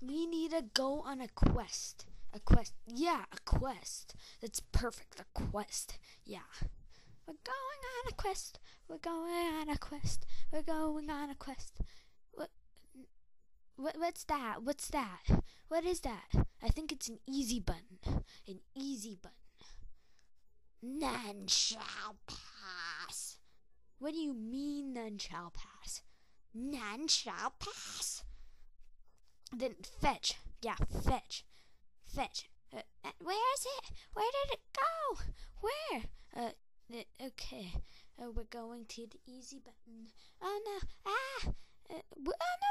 We need to go on a quest. A quest. Yeah, a quest. That's perfect. A quest. Yeah. We're going on a quest. We're going on a quest. We're going on a quest. What? What? What's that? What's that? What is that? I think it's an easy button. An easy button. None shall pass. What do you mean none shall pass? None shall pass. Then fetch. Yeah, fetch. Fetch. Uh, uh, where is it? Where did it go? Where? Uh, okay. Uh, we're going to the easy button. Oh no. Ah! Uh, oh no!